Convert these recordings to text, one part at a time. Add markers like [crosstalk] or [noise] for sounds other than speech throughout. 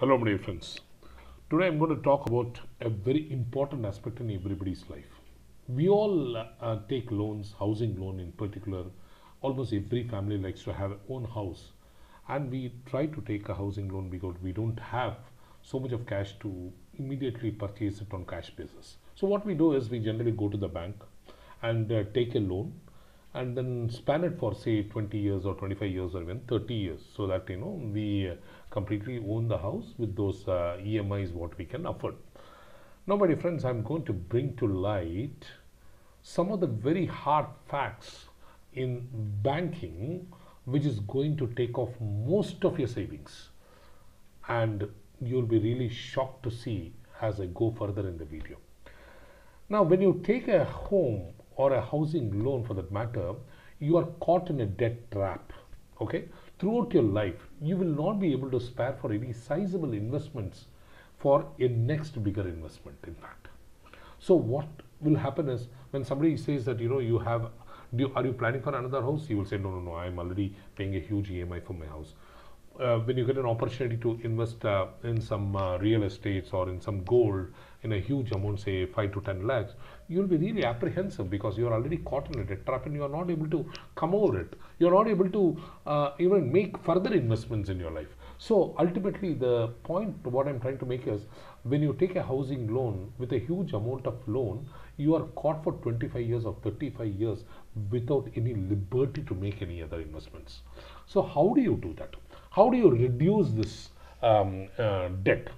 Hello, my dear friends. Today I'm going to talk about a very important aspect in everybody's life. We all uh, take loans, housing loan in particular. Almost every family likes to have own house, and we try to take a housing loan because we don't have so much of cash to immediately purchase it on cash basis. So what we do is we generally go to the bank and uh, take a loan and then span it for say 20 years or 25 years or even 30 years so that you know we uh, completely own the house with those uh, emis what we can afford. Now my dear friends i'm going to bring to light some of the very hard facts in banking which is going to take off most of your savings. And you'll be really shocked to see as i go further in the video. Now, when you take a home or a housing loan for that matter, you are caught in a debt trap. Okay? Throughout your life, you will not be able to spare for any sizable investments for a next bigger investment, in fact. So, what will happen is when somebody says that you know you have, do are you planning for another house? You will say, no, no, no, I am already paying a huge EMI for my house. Uh, when you get an opportunity to invest uh, in some uh, real estates or in some gold in a huge amount, say 5 to 10 lakhs, you'll be really apprehensive because you're already caught in a debt trap and you're not able to come over it. You're not able to uh, even make further investments in your life. So ultimately, the point what I'm trying to make is when you take a housing loan with a huge amount of loan, you are caught for 25 years or 35 years without any liberty to make any other investments. So how do you do that? How do you reduce this um, uh, debt?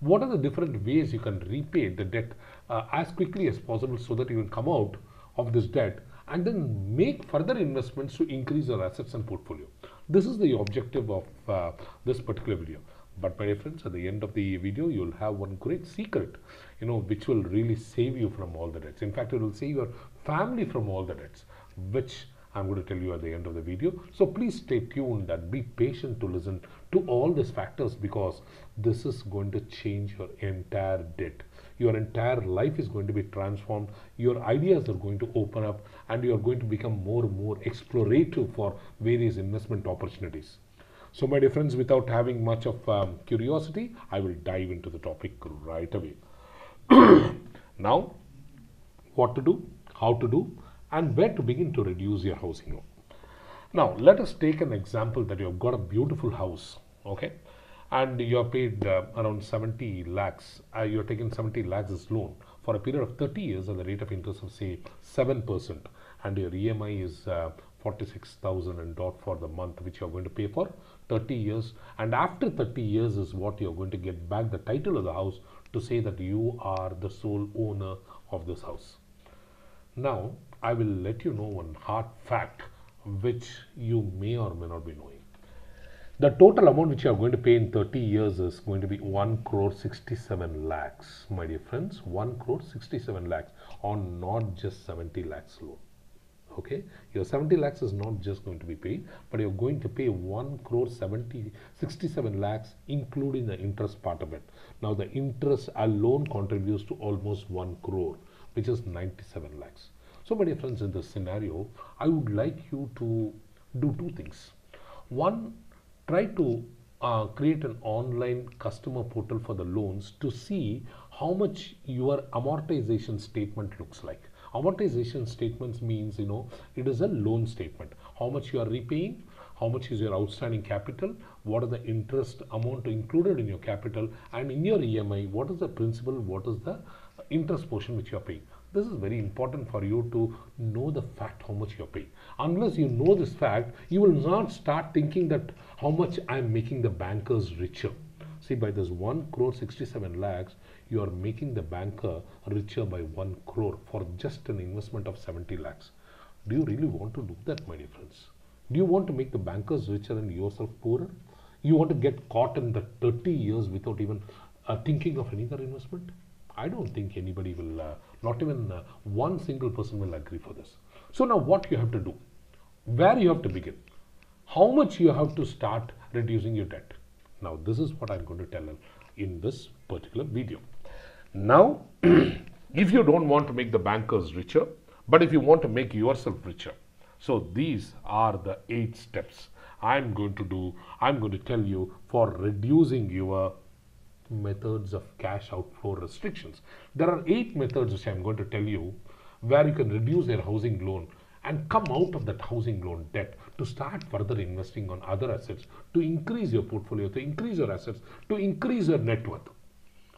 What are the different ways you can repay the debt uh, as quickly as possible so that you can come out of this debt and then make further investments to increase your assets and portfolio? This is the objective of uh, this particular video. But my friends, at the end of the video, you'll have one great secret, you know, which will really save you from all the debts. In fact, it will save your family from all the debts, which I'm going to tell you at the end of the video. So please stay tuned and be patient to listen to all these factors because this is going to change your entire debt. Your entire life is going to be transformed. Your ideas are going to open up and you are going to become more and more explorative for various investment opportunities. So my dear friends, without having much of um, curiosity, I will dive into the topic right away. [clears throat] now, what to do, how to do, and where to begin to reduce your housing loan. Now, let us take an example that you have got a beautiful house, okay, and you have paid uh, around 70 lakhs, uh, you are taking 70 lakhs as loan for a period of 30 years at the rate of interest of say 7%, and your EMI is uh, 46,000 and dot for the month, which you are going to pay for 30 years, and after 30 years is what you are going to get back the title of the house to say that you are the sole owner of this house. Now, I will let you know one hard fact which you may or may not be knowing. The total amount which you are going to pay in 30 years is going to be 1 crore 67 lakhs, my dear friends. 1 crore 67 lakhs on not just 70 lakhs loan. Okay, your 70 lakhs is not just going to be paid, but you're going to pay 1 crore 70 67 lakhs, including the interest part of it. Now, the interest alone contributes to almost 1 crore, which is 97 lakhs. So, my dear friends, in this scenario, I would like you to do two things. One, try to uh, create an online customer portal for the loans to see how much your amortization statement looks like. Amortization statements means, you know, it is a loan statement. How much you are repaying, how much is your outstanding capital, what are the interest amount included in your capital, and in your EMI, what is the principal, what is the interest portion which you are paying. This is very important for you to know the fact how much you're paying. Unless you know this fact, you will not start thinking that how much I'm making the bankers richer. See, by this 1 crore 67 lakhs, you are making the banker richer by 1 crore for just an investment of 70 lakhs. Do you really want to do that, my dear friends? Do you want to make the bankers richer and yourself poorer? You want to get caught in the 30 years without even uh, thinking of any other investment? I don't think anybody will, uh, not even uh, one single person will agree for this. So now what you have to do, where you have to begin, how much you have to start reducing your debt. Now this is what I'm going to tell in this particular video. Now, [clears throat] if you don't want to make the bankers richer, but if you want to make yourself richer, so these are the eight steps I'm going to do, I'm going to tell you for reducing your methods of cash outflow restrictions. There are eight methods which I'm going to tell you where you can reduce your housing loan and come out of that housing loan debt to start further investing on other assets to increase your portfolio, to increase your assets, to increase your net worth.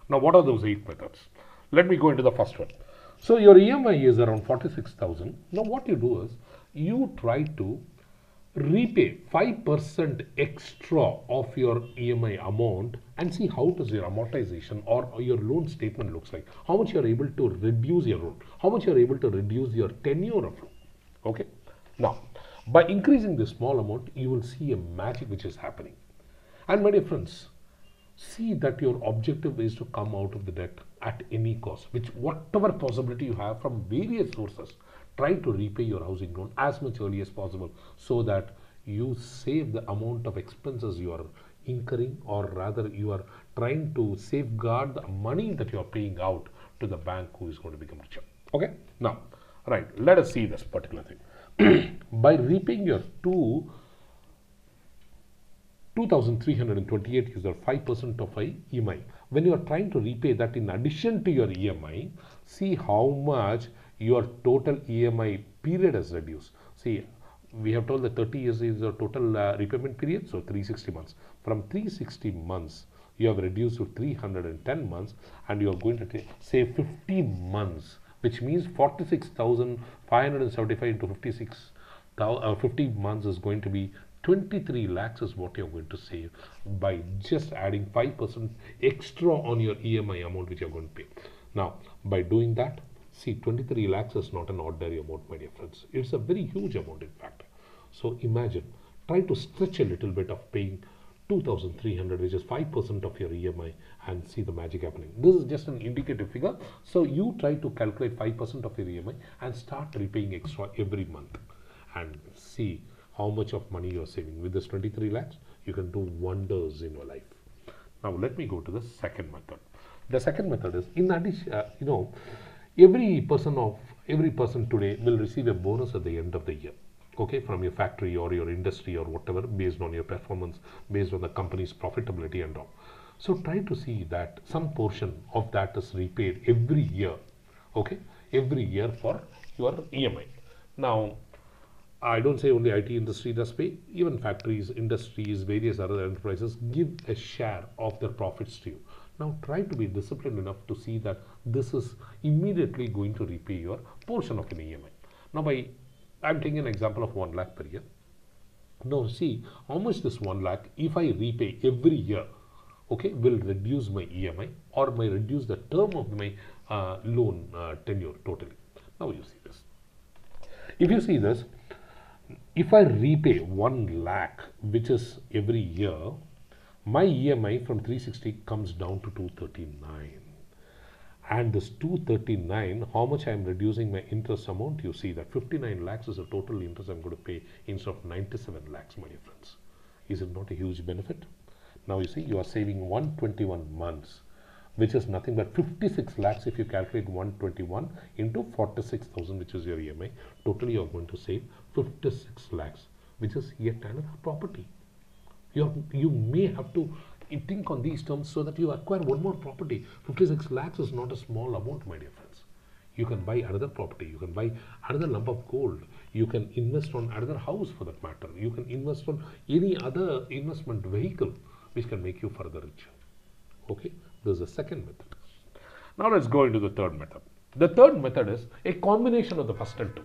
Now, what are those eight methods? Let me go into the first one. So, your EMI is around 46,000. Now, what you do is you try to repay 5% extra of your EMI amount and see how does your amortization or your loan statement looks like. How much you are able to reduce your loan, how much you are able to reduce your tenure of loan. Okay. Now, by increasing this small amount, you will see a magic which is happening. And my dear friends, see that your objective is to come out of the debt at any cost, which whatever possibility you have from various sources, try to repay your housing loan as much early as possible so that you save the amount of expenses you are incurring or rather you are trying to safeguard the money that you are paying out to the bank who is going to become richer. Okay. Now, right, let us see this particular thing. [clears throat] By repaying your two 2328 is your 5% of a EMI. When you are trying to repay that in addition to your EMI, see how much your total EMI period has reduced. See, we have told that 30 years is the total uh, repayment period, so 360 months. From 360 months, you have reduced to 310 months and you are going to save 50 months, which means 46,575 into 56, uh, 50 months is going to be 23 lakhs is what you're going to save by just adding 5% extra on your EMI amount which you're going to pay. Now, by doing that, see 23 lakhs is not an ordinary amount, my dear friends. It's a very huge amount in fact. So imagine, try to stretch a little bit of paying 2300 which is 5% of your EMI and see the magic happening. This is just an indicative figure. So you try to calculate 5% of your EMI and start repaying extra every month and see how much of money you're saving. With this 23 lakhs, you can do wonders in your life. Now, let me go to the second method. The second method is, in addition, uh, you know, every person of every person today will receive a bonus at the end of the year okay from your factory or your industry or whatever based on your performance based on the company's profitability and all so try to see that some portion of that is repaid every year okay every year for your emi now I don't say only IT industry does pay, even factories, industries, various other enterprises give a share of their profits to you. Now try to be disciplined enough to see that this is immediately going to repay your portion of an EMI. Now by, I'm taking an example of 1 lakh per year. Now see how much this 1 lakh, if I repay every year, okay, will reduce my EMI or may reduce the term of my uh, loan uh, tenure totally. Now you see this. If you see this, if I repay 1 lakh, which is every year, my EMI from 360 comes down to 239. And this 239, how much I am reducing my interest amount, you see that 59 lakhs is the total interest I'm going to pay instead of 97 lakhs, my friends. Is it not a huge benefit? Now you see, you are saving 121 months which is nothing but 56 lakhs if you calculate 121 into 46,000 which is your EMI. Totally you are going to save 56 lakhs which is yet another property. You, you may have to think on these terms so that you acquire one more property. 56 lakhs is not a small amount my dear friends. You can buy another property, you can buy another lump of gold, you can invest on another house for that matter, you can invest on any other investment vehicle which can make you further richer. Okay, this is the second method. Now let's go into the third method. The third method is a combination of the first and two.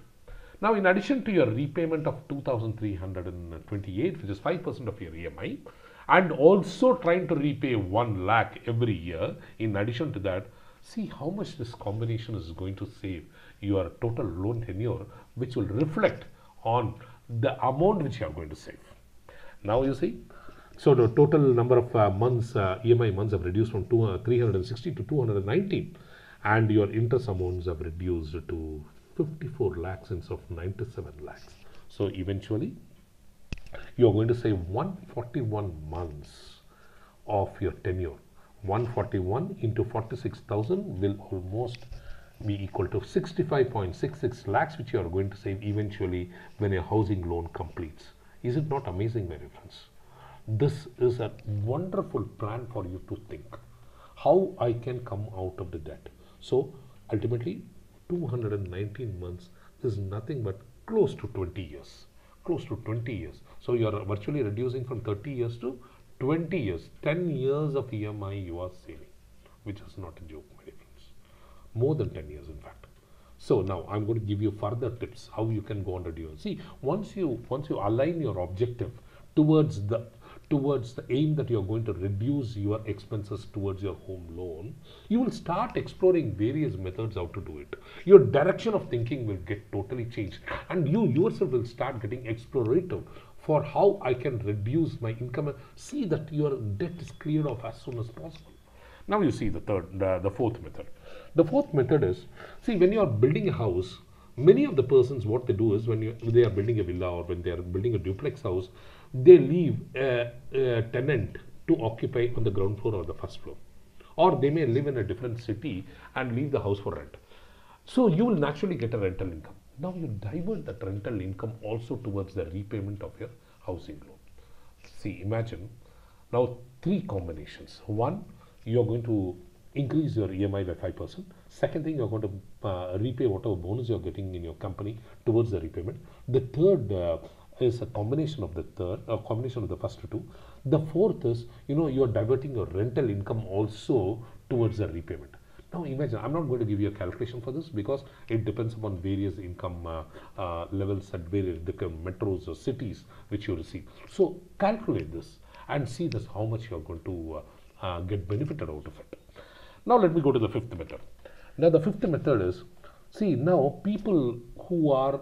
Now in addition to your repayment of 2328 which is 5% of your EMI and also trying to repay 1 lakh every year in addition to that see how much this combination is going to save your total loan tenure which will reflect on the amount which you are going to save. Now you see so the total number of uh, months, uh, EMI months have reduced from two, uh, 360 to 219 and your interest amounts have reduced to 54 lakhs instead of 97 lakhs. So eventually you are going to save 141 months of your tenure. 141 into 46,000 will almost be equal to 65.66 lakhs which you are going to save eventually when your housing loan completes. Is it not amazing my friends? This is a wonderful plan for you to think. how I can come out of the debt. So ultimately, 219 months is nothing but close to 20 years. Close to 20 years. So you are virtually reducing from 30 years to 20 years. 10 years of EMI you are saving, which is not a joke, my friends. More than 10 years, in fact. So now I'm going to give you further tips how you can go on reduce. See, once you once you align your objective towards the towards the aim that you're going to reduce your expenses towards your home loan, you will start exploring various methods how to do it. Your direction of thinking will get totally changed, and you yourself will start getting explorative for how I can reduce my income and see that your debt is cleared off as soon as possible. Now you see the third, the, the fourth method. The fourth method is, see, when you are building a house, many of the persons, what they do is when you, they are building a villa or when they are building a duplex house, they leave a, a tenant to occupy on the ground floor or the first floor. Or they may live in a different city and leave the house for rent. So you will naturally get a rental income. Now you divert that rental income also towards the repayment of your housing loan. See, imagine now three combinations. One, you are going to increase your EMI by 5%. Second thing, you're going to uh, repay whatever bonus you're getting in your company towards the repayment. The third uh, is a combination of the third, a combination of the first two. The fourth is, you know, you're diverting your rental income also towards the repayment. Now imagine, I'm not going to give you a calculation for this because it depends upon various income uh, uh, levels at various different metros or cities which you receive. So calculate this and see this how much you're going to uh, uh, get benefited out of it. Now let me go to the fifth method. Now the fifth method is, see now people who are,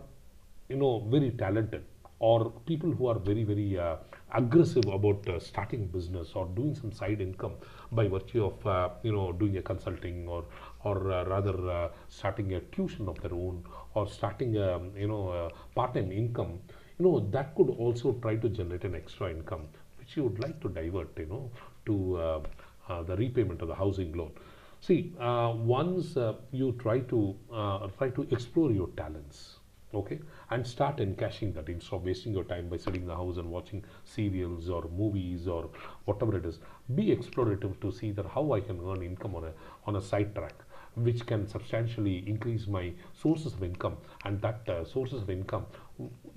you know, very talented or people who are very very uh, aggressive about uh, starting business or doing some side income by virtue of uh, you know doing a consulting or or uh, rather uh, starting a tuition of their own or starting a you know a part-time income you know that could also try to generate an extra income which you would like to divert you know to uh, the repayment of the housing loan. See once you try to try to explore your talents okay? And start encashing that instead of wasting your time by sitting in the house and watching serials or movies or whatever it is. Be explorative to see that how i can earn income on a on a side track which can substantially increase my sources of income. And that uh, sources of income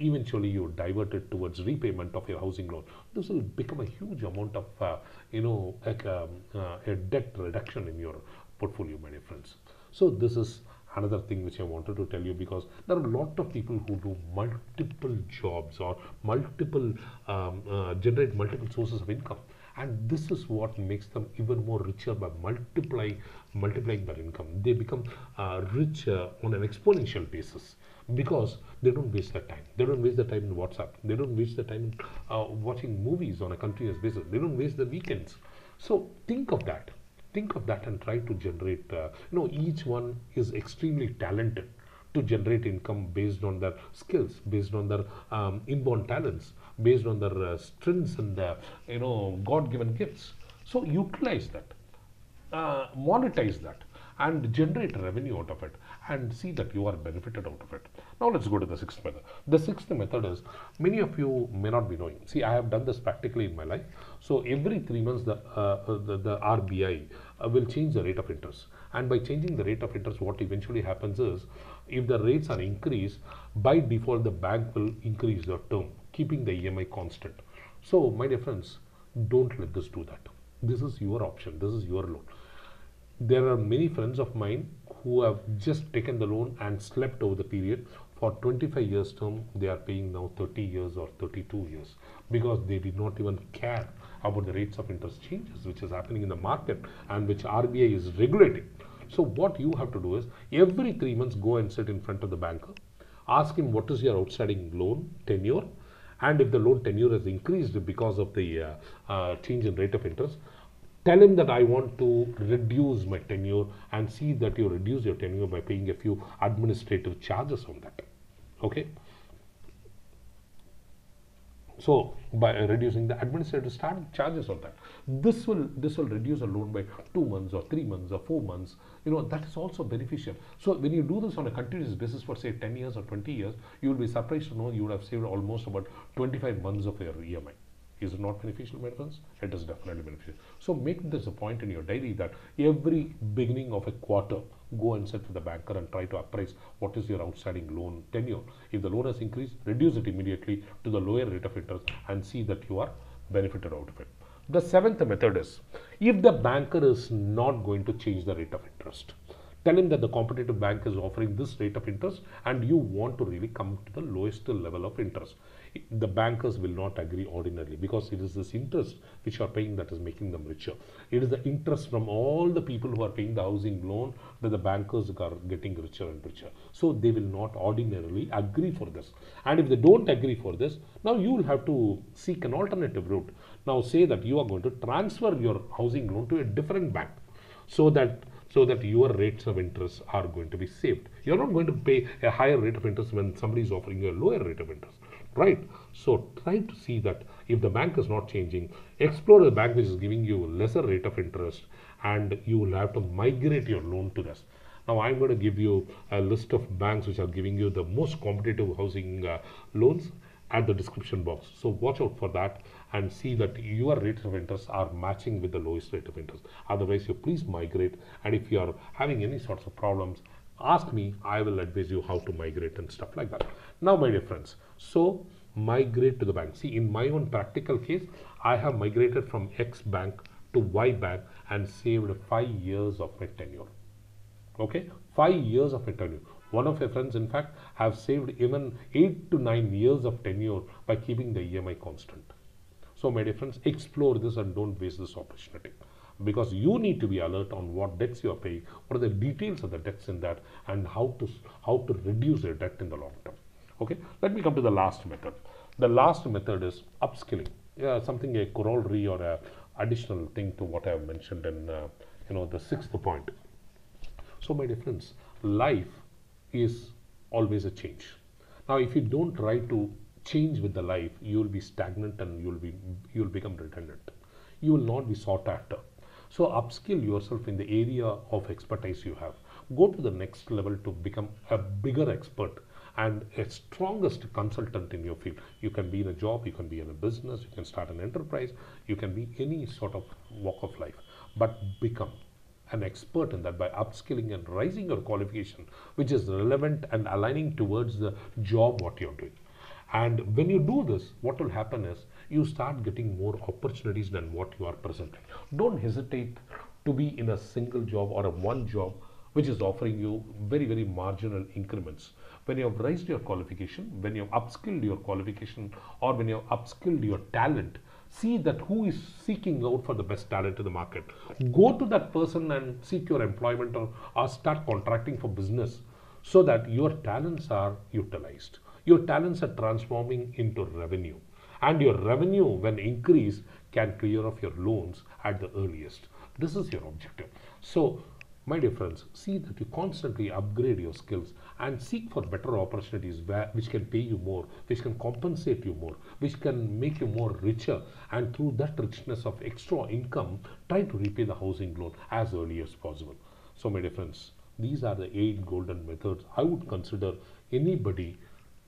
eventually you divert it towards repayment of your housing loan. This will become a huge amount of uh, you know like um, uh, a debt reduction in your portfolio my dear friends. So this is another thing which I wanted to tell you because there are a lot of people who do multiple jobs or multiple um, uh, generate multiple sources of income. And this is what makes them even more richer by multiplying multiplying their income. They become uh, rich uh, on an exponential basis because they don't waste their time. They don't waste their time in whatsapp. They don't waste their time uh, watching movies on a continuous basis. They don't waste the weekends. So think of that think of that and try to generate uh, you know each one is extremely talented to generate income based on their skills based on their um, inborn talents based on their uh, strengths and their you know god given gifts. So utilize that. Uh, monetize that and generate revenue out of it and see that you are benefited out of it. Now let's go to the sixth method. The sixth method is many of you may not be knowing. See, I have done this practically in my life. So every three months, the uh, the, the, RBI uh, will change the rate of interest, and by changing the rate of interest, what eventually happens is, if the rates are increased, by default the bank will increase the term, keeping the EMI constant. So my dear friends, don't let this do that. This is your option. This is your loan there are many friends of mine who have just taken the loan and slept over the period. For 25 years term they are paying now 30 years or 32 years because they did not even care about the rates of interest changes which is happening in the market and which RBI is regulating. So what you have to do is every 3 months go and sit in front of the banker ask him what is your outstanding loan tenure and if the loan tenure has increased because of the uh, uh, change in rate of interest tell him that I want to reduce my tenure and see that you reduce your tenure by paying a few administrative charges on that. Okay. So by reducing the administrative start charges on that, this will this will reduce a loan by two months or three months or four months. You know that is also beneficial. So when you do this on a continuous basis for say 10 years or 20 years, you will be surprised to know you would have saved almost about 25 months of your EMI Is it not beneficial, friends? It is definitely beneficial. So make this a point in your diary that every beginning of a quarter, go and sit with the banker and try to appraise what is your outstanding loan tenure. If the loan has increased, reduce it immediately to the lower rate of interest and see that you are benefited out of it. The seventh method is if the banker is not going to change the rate of interest, tell him that the competitive bank is offering this rate of interest and you want to really come to the lowest level of interest the bankers will not agree ordinarily because it is this interest which you are paying that is making them richer. It is the interest from all the people who are paying the housing loan that the bankers are getting richer and richer. So they will not ordinarily agree for this. And if they don't agree for this, now you will have to seek an alternative route. Now say that you are going to transfer your housing loan to a different bank so that so that your rates of interest are going to be saved. You're not going to pay a higher rate of interest when somebody is offering you a lower rate of interest right? So try to see that if the bank is not changing, explore the bank which is giving you lesser rate of interest and you will have to migrate your loan to this. Now I'm going to give you a list of banks which are giving you the most competitive housing uh, loans at the description box. So watch out for that and see that your rates of interest are matching with the lowest rate of interest. Otherwise, you please migrate. And if you are having any sorts of problems, ask me. I will advise you how to migrate and stuff like that. Now, my dear friends, so migrate to the bank. See, in my own practical case, I have migrated from X bank to Y bank and saved five years of my tenure. Okay, five years of my tenure. One of my friends, in fact, have saved even eight to nine years of tenure by keeping the EMI constant. So, my dear friends, explore this and don't waste this opportunity because you need to be alert on what debts you are paying, what are the details of the debts in that, and how to how to reduce your debt in the long term. Okay, let me come to the last method. The last method is upskilling. Yeah, something a corollary or a additional thing to what I have mentioned in uh, you know the sixth point. So, my dear friends, life is always a change. Now, if you don't try to change with the life, you will be stagnant and you will be you will become redundant. You will not be sought after. So, upskill yourself in the area of expertise you have. Go to the next level to become a bigger expert and a strongest consultant in your field. You can be in a job, you can be in a business, you can start an enterprise, you can be any sort of walk of life, but become an expert in that by upskilling and rising your qualification, which is relevant and aligning towards the job what you're doing. And when you do this, what will happen is you start getting more opportunities than what you are presently. Don't hesitate to be in a single job or a one job which is offering you very, very marginal increments when you have raised your qualification, when you have upskilled your qualification, or when you have upskilled your talent, see that who is seeking out for the best talent in the market. Go to that person and seek your employment or, or start contracting for business so that your talents are utilized. Your talents are transforming into revenue. And your revenue, when increased, can clear off your loans at the earliest. This is your objective. So, my dear friends, see that you constantly upgrade your skills and seek for better opportunities where, which can pay you more, which can compensate you more, which can make you more richer. And through that richness of extra income, try to repay the housing loan as early as possible. So, my dear friends, these are the eight golden methods I would consider anybody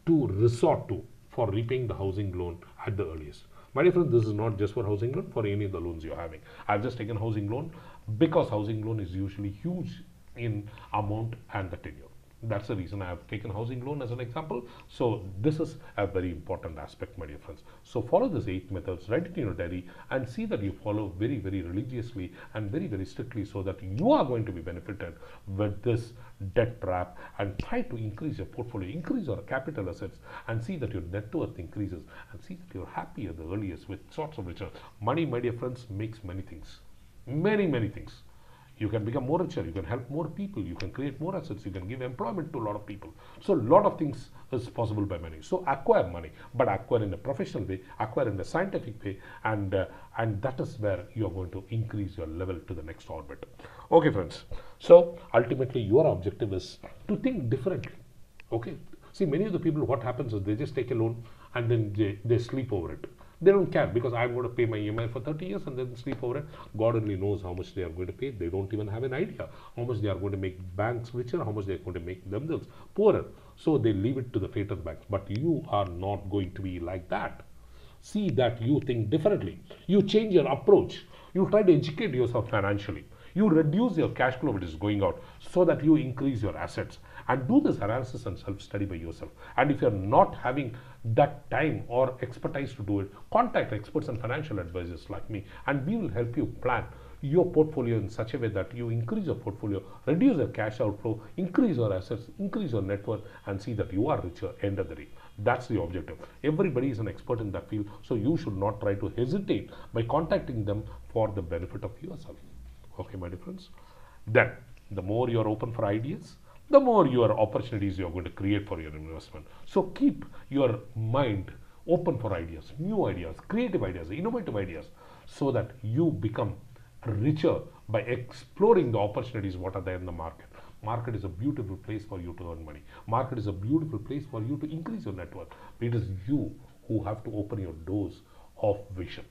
to resort to for repaying the housing loan at the earliest. My dear friends, this is not just for housing loan, for any of the loans you're having. I've just taken housing loan because housing loan is usually huge in amount and the tenure. That's the reason I have taken housing loan as an example. So this is a very important aspect, my dear friends. So follow these eight methods, write it in your diary and see that you follow very, very religiously and very, very strictly so that you are going to be benefited with this debt trap and try to increase your portfolio, increase your capital assets and see that your net worth increases and see that you're happy at the earliest with sorts of return. Money, my dear friends, makes many things many, many things. You can become more richer, you can help more people, you can create more assets, you can give employment to a lot of people. So a lot of things is possible by money. So acquire money, but acquire in a professional way, acquire in a scientific way, and uh, and that is where you are going to increase your level to the next orbit. Okay, friends. So ultimately, your objective is to think differently. Okay. See, many of the people, what happens is they just take a loan and then they, they sleep over it. They don't care because I'm going to pay my EMI for 30 years and then sleep over it. God only knows how much they are going to pay. They don't even have an idea how much they are going to make banks richer, how much they are going to make themselves poorer. So they leave it to the fate of the banks. But you are not going to be like that. see that you think differently. You change your approach. You try to educate yourself financially. You reduce your cash flow which is going out so that you increase your assets and do this analysis and self-study by yourself. And if you're not having that time or expertise to do it, contact experts and financial advisors like me and we will help you plan your portfolio in such a way that you increase your portfolio, reduce your cash outflow, increase your assets, increase your net worth and see that you are richer end of the day. That's the objective. Everybody is an expert in that field, so you should not try to hesitate by contacting them for the benefit of yourself. Okay, my dear friends. Then, the more you are open for ideas, the more your opportunities you are going to create for your investment. So keep your mind open for ideas, new ideas, creative ideas, innovative ideas, so that you become richer by exploring the opportunities what are there in the market. Market is a beautiful place for you to earn money. Market is a beautiful place for you to increase your net worth. It is you who have to open your doors of vision.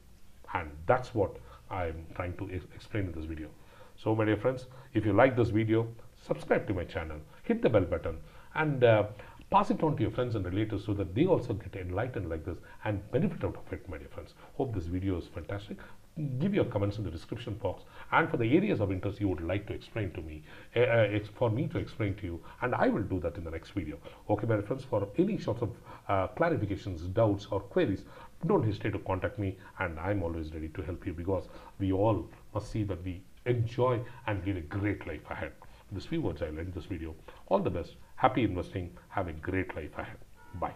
And that's what I'm trying to ex explain in this video. So my dear friends, if you like this video, subscribe to my channel, hit the bell button and uh, pass it on to your friends and relatives so that they also get enlightened like this and benefit out of it, my dear friends. Hope this video is fantastic. Give your comments in the description box and for the areas of interest you would like to explain to me, uh, uh, for me to explain to you and I will do that in the next video. Okay, my friends, for any sorts of uh, clarifications, doubts or queries, don't hesitate to contact me and I'm always ready to help you because we all must see that we enjoy and lead a great life ahead. Few words, I'll end this video. All the best. Happy investing. Have a great life ahead. Bye.